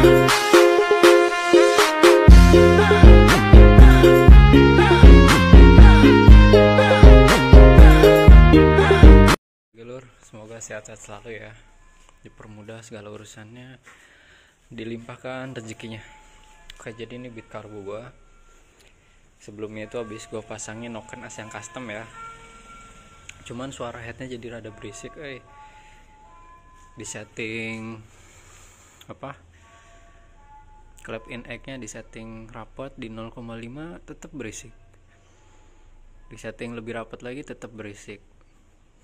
Gelur, semoga sehat-sehat selalu ya. Dipermudah segala urusannya, dilimpahkan rezekinya. Oke, jadi ini beat karbu gua. Sebelumnya itu habis gua pasangin noken as yang custom ya. Cuman suara headnya jadi rada berisik, eh. Di setting apa? Clap in egg-nya di setting rapat di 0,5 tetap berisik. Di setting lebih rapat lagi tetap berisik.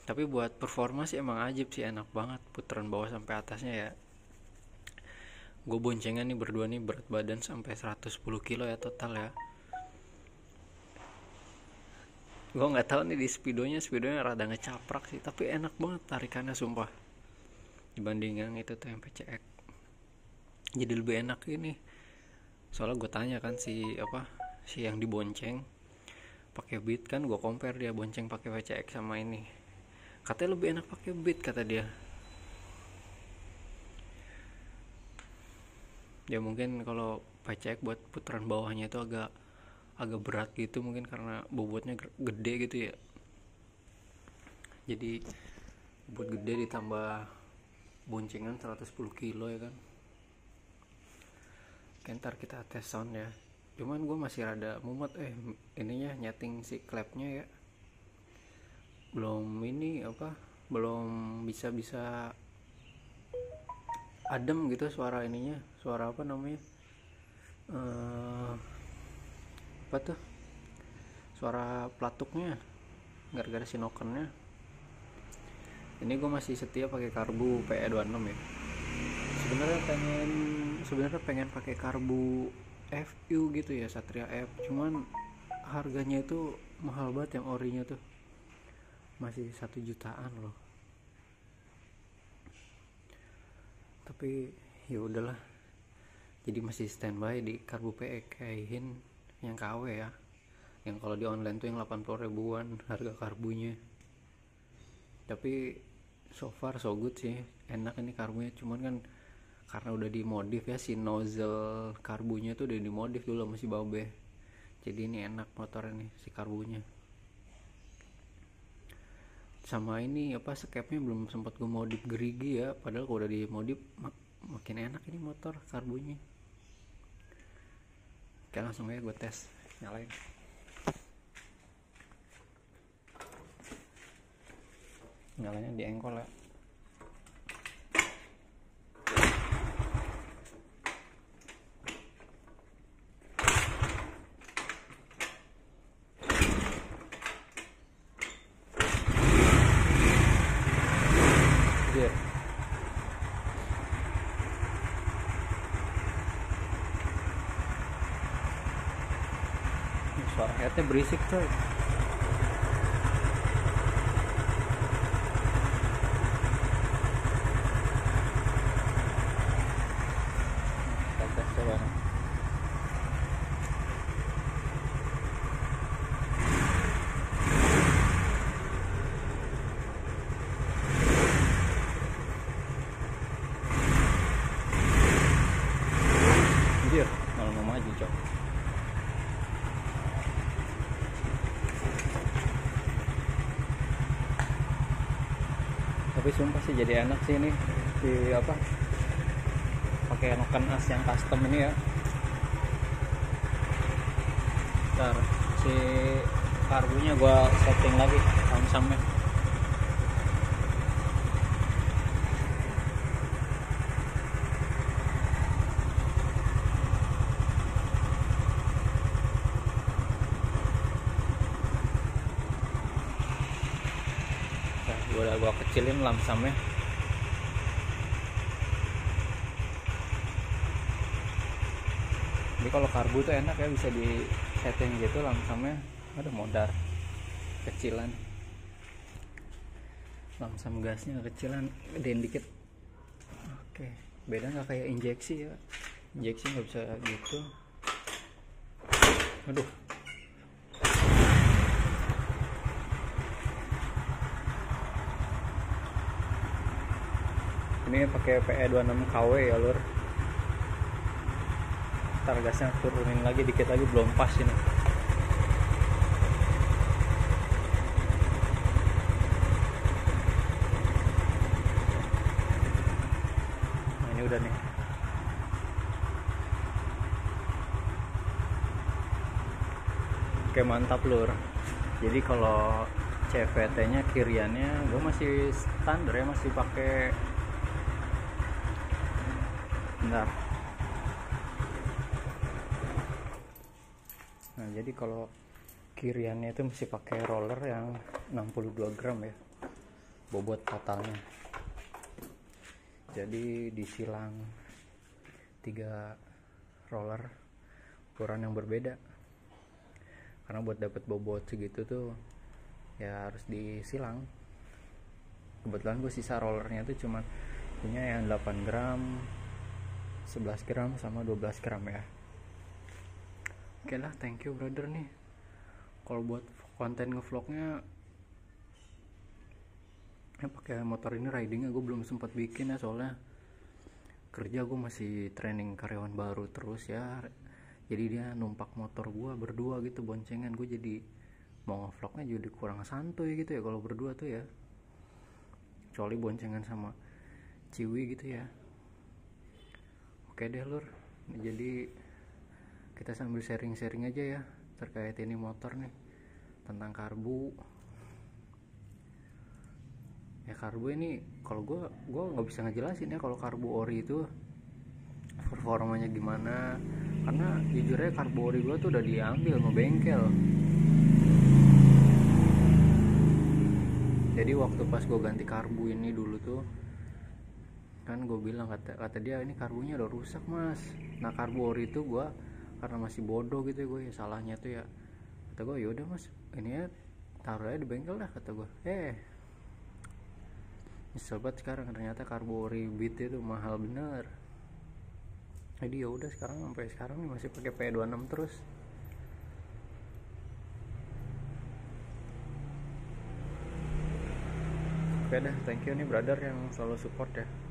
Tapi buat performa sih emang ajib sih enak banget. Putaran bawah sampai atasnya ya. Gue boncengan nih berdua nih berat badan sampai 110 kilo ya total ya. Gue nggak tahu nih di speedonya speedonya rada ngecaprak sih tapi enak banget tarikannya sumpah. Dibanding yang itu tuh yang PCX jadi lebih enak ini. Soalnya gue tanya kan si apa si yang dibonceng pakai beat kan gue compare dia bonceng pakai PCX sama ini. Katanya lebih enak pakai beat kata dia. Ya mungkin kalau pecek buat putaran bawahnya itu agak agak berat gitu mungkin karena bobotnya gede gitu ya. Jadi buat gede ditambah boncengan 110 kilo ya kan ntar kita tes sound ya. Cuman gue masih rada mumet eh ininya nyeting si clapnya ya. Belum ini apa belum bisa bisa adem gitu suara ininya. Suara apa namanya? Uh, apa tuh? Suara pelatuknya gara-gara sinokennya ini gue masih setia pakai karbu PE26 ya. Sebenarnya pengen sebenarnya pengen pakai karbu FU gitu ya Satria F. Cuman harganya itu mahal banget yang orinya tuh. Masih satu jutaan loh. Tapi ya udahlah. Jadi masih standby di karbu PE kaihin yang KW ya. Yang kalau di online tuh yang 80 ribuan harga karbunya tapi so far so good sih. Enak ini karbunya cuman kan karena udah dimodif ya si nozzle karbunya tuh udah dimodif dulu masih babe. Jadi ini enak motor ini si karbunya. Sama ini apa skepnya belum sempat gue modif gerigi ya padahal kalau udah dimodif mak makin enak ini motor karbunya. Oke langsung aja gue tes nyalain. Nyalanya di engkol ya Iya. Ini Suara headnya berisik malah mau maju cok. Tapi sumpah sih jadi enak sih ini di apa? Pakai noken as yang custom ini ya. Ntar si karbunya gua setting lagi samsamnya. Nah, gua kecilin lamsamnya. Jadi kalau karbu tuh enak ya bisa di setting gitu lamsamnya. Ada modar kecilan. Lamsam gasnya kecilan, gedein dikit. Oke, beda nggak kayak injeksi ya. Injeksi nggak bisa gitu. Aduh, ini pakai PE26 KW ya lur. Ntar gasnya turunin lagi dikit lagi belum pas ini. Nah ini udah nih. Oke mantap lur. Jadi kalau CVT nya kiriannya gue masih standar ya masih pakai bentar nah jadi kalau kiriannya itu masih pakai roller yang 62 gram ya bobot totalnya. Jadi disilang tiga roller ukuran yang berbeda. Karena buat dapat bobot segitu tuh ya harus disilang. Kebetulan gue sisa rollernya tuh cuma punya yang 8 gram 11 gram sama 12 gram ya. Oke lah thank you brother nih. Kalau buat konten ngevlognya ya pakai motor ini ridingnya gue belum sempat bikin ya soalnya kerja gue masih training karyawan baru terus ya. Jadi dia numpak motor gue berdua gitu boncengan. Gue jadi mau ngevlognya jadi kurang santuy gitu ya kalau berdua tuh ya. Kecuali boncengan sama Ciwi gitu ya oke deh lur. Jadi kita sambil sharing-sharing aja ya terkait ini motor nih tentang karbu. Ya karbu ini kalau gue gue nggak bisa ngejelasin ya kalau karbu ori itu performanya gimana. Karena jujurnya karbu ori gue tuh udah diambil sama bengkel. Jadi waktu pas gue ganti karbu ini dulu tuh kan gue bilang kata kata dia ini karbunya udah rusak mas. Nah karbu ori itu gue karena masih bodoh gitu ya gue ya salahnya tuh ya. Kata gue yaudah mas ini ya taruh aja di bengkel dah kata gue eh. Nyesel banget sekarang ternyata karbu ori itu mahal bener. Jadi ya udah sekarang sampai sekarang nih masih pakai P26 terus. Oke dah thank you nih brother yang selalu support ya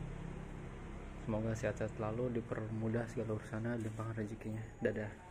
semoga sehat-sehat selalu dipermudah segala urusannya limpahkan rezekinya. Dadah